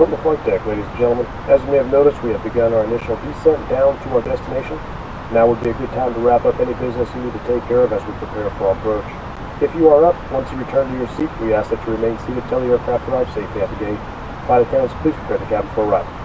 from the flight deck, ladies and gentlemen. As you may have noticed, we have begun our initial descent down to our destination. Now would be a good time to wrap up any business you need to take care of as we prepare for our approach. If you are up, once you return to your seat, we ask that you remain seated until the aircraft arrives safely at the gate. Flight attendants, please prepare the cabin for arrival.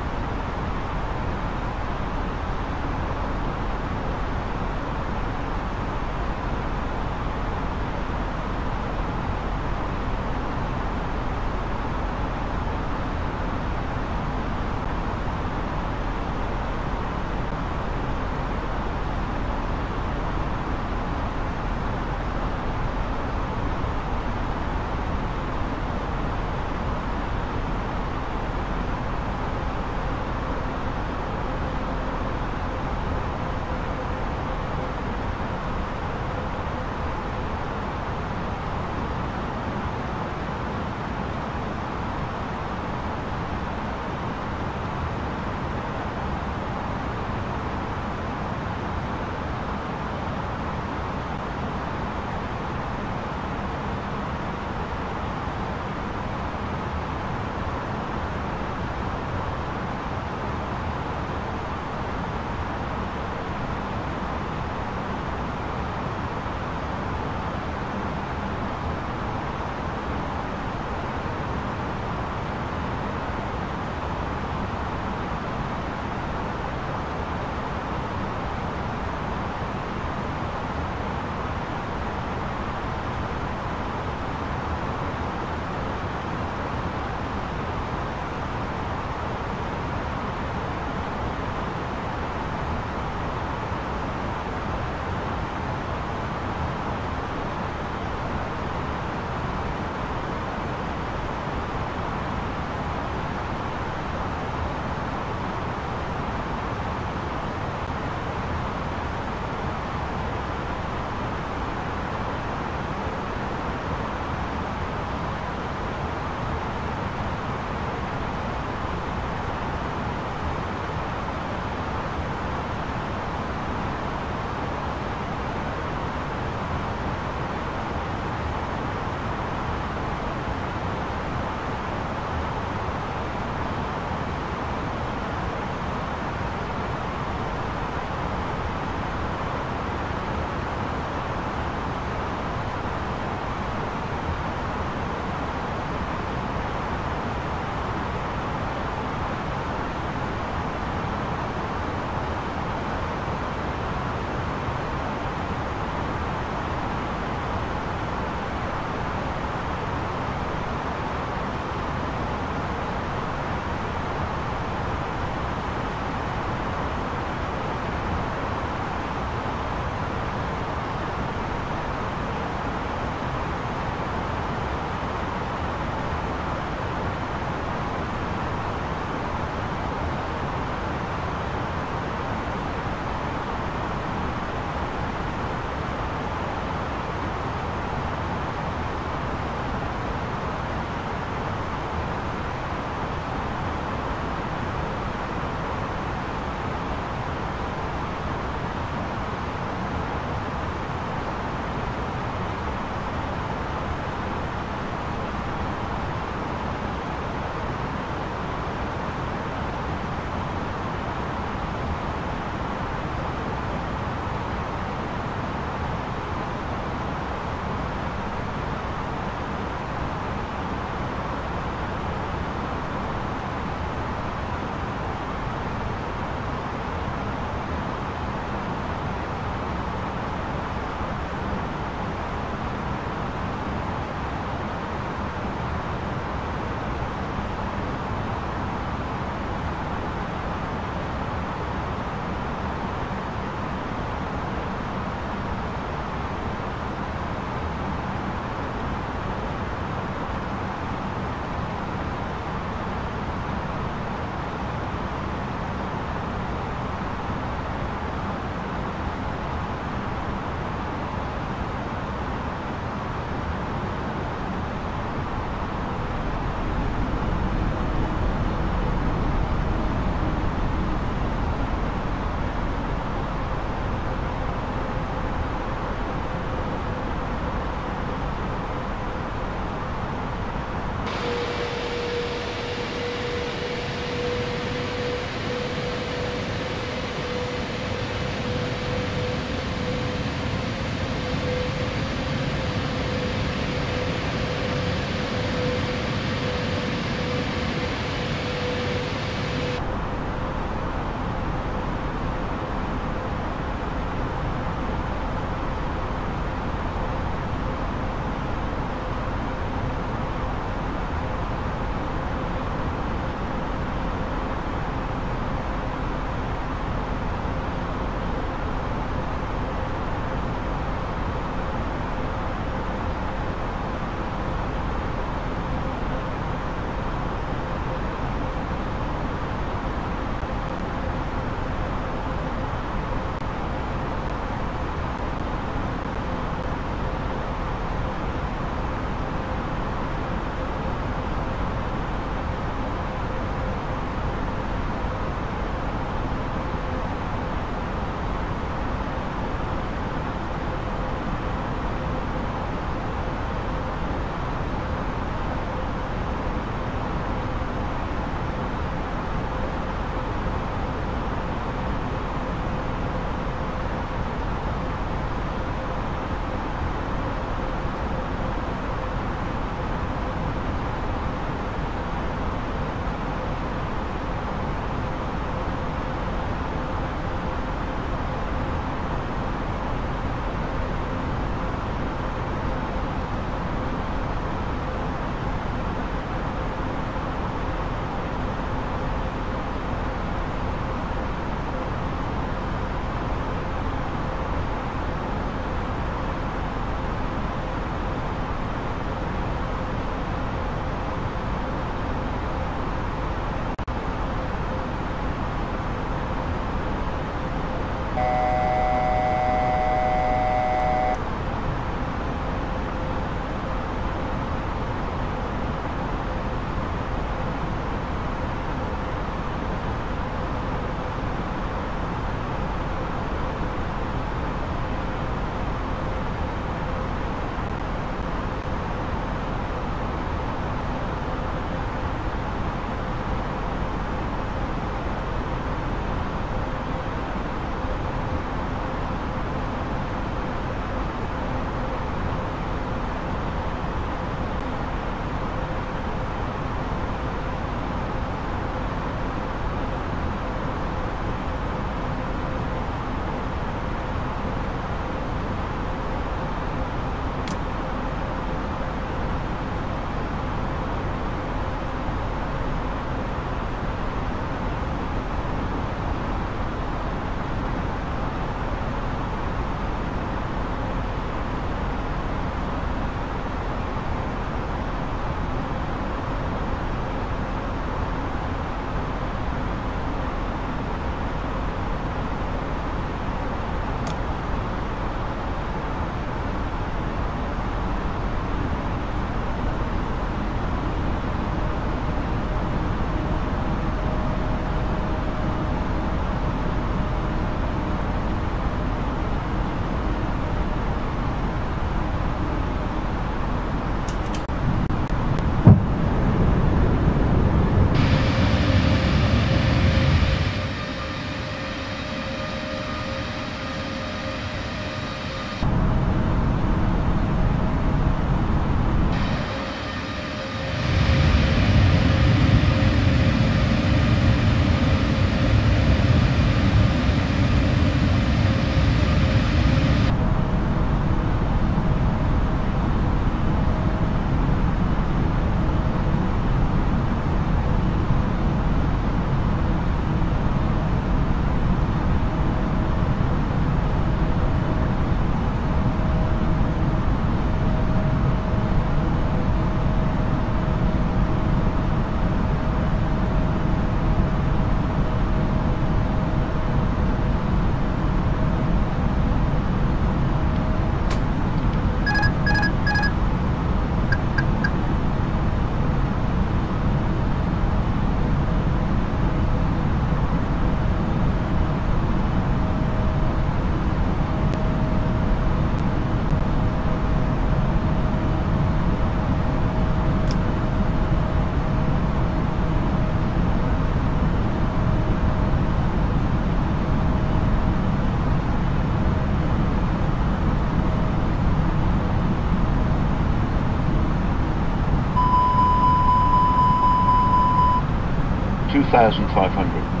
1,500.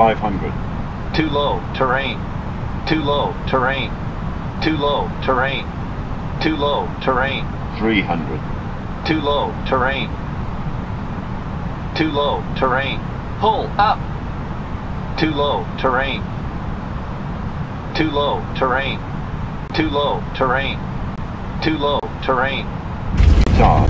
500. Too low, terrain. Too low, terrain. Too low, terrain. Too low, terrain. 300. Too low, terrain. Too low, terrain. Pull up. Too low, terrain. Too low, terrain. Too low, terrain. Too low, terrain. Stop.